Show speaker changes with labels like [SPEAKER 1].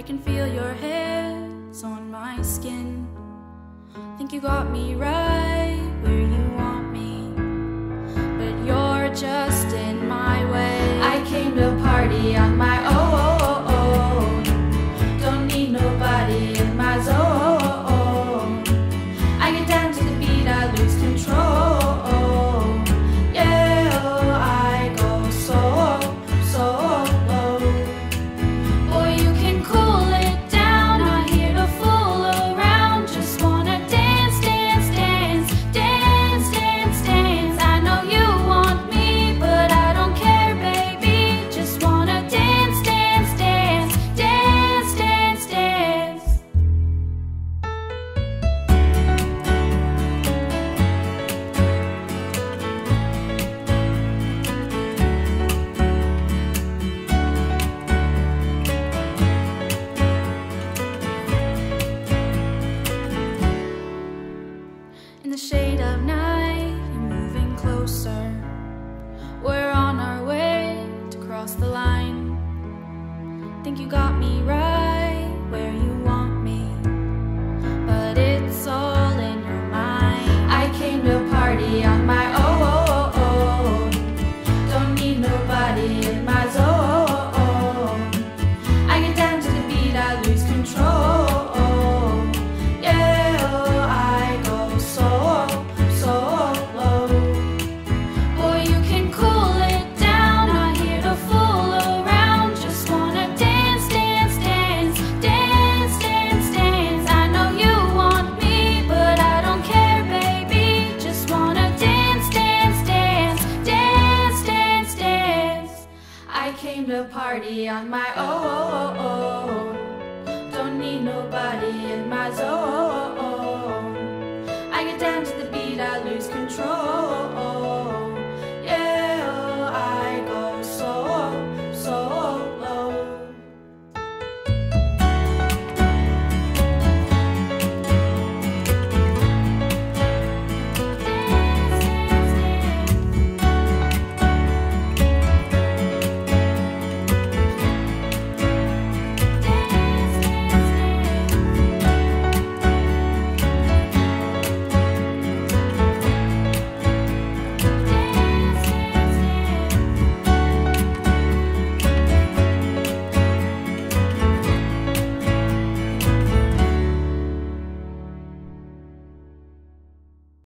[SPEAKER 1] I can feel your hands on my skin. Think you got me right where you want me, but you're just in my way.
[SPEAKER 2] I came to party,
[SPEAKER 1] think you got me right where you want me, but it's all.
[SPEAKER 2] the party on my own. Don't need nobody in my zone. I get down to the beat, I lose control.